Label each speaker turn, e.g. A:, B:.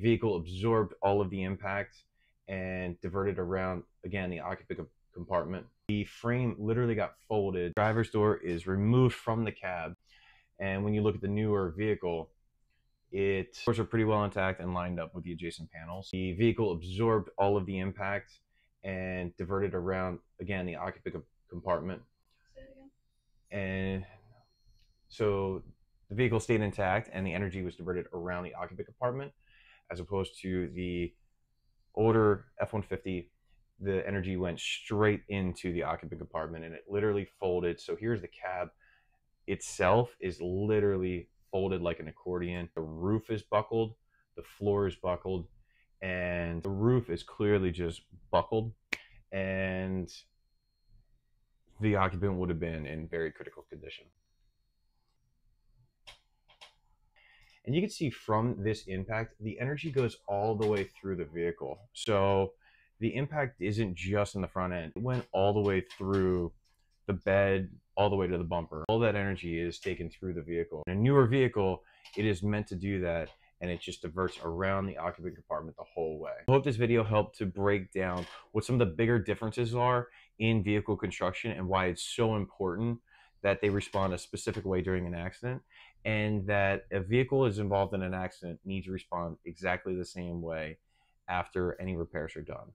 A: vehicle absorbed all of the impact and diverted around again the occupant compartment. The frame literally got folded. Driver's door is removed from the cab, and when you look at the newer vehicle, it doors are pretty well intact and lined up with the adjacent panels. The vehicle absorbed all of the impact and diverted around again the occupant compartment. And so the vehicle stayed intact and the energy was diverted around the occupant compartment as opposed to the older F-150 the energy went straight into the occupant compartment and it literally folded. So here's the cab itself is literally folded like an accordion. The roof is buckled the floor is buckled and the roof is clearly just buckled. And the occupant would have been in very critical condition And you can see from this impact, the energy goes all the way through the vehicle. So the impact isn't just in the front end. It went all the way through the bed, all the way to the bumper. All that energy is taken through the vehicle. In a newer vehicle, it is meant to do that and it just diverts around the occupant compartment the whole way. I hope this video helped to break down what some of the bigger differences are in vehicle construction and why it's so important that they respond a specific way during an accident and that a vehicle is involved in an accident needs to respond exactly the same way after any repairs are done.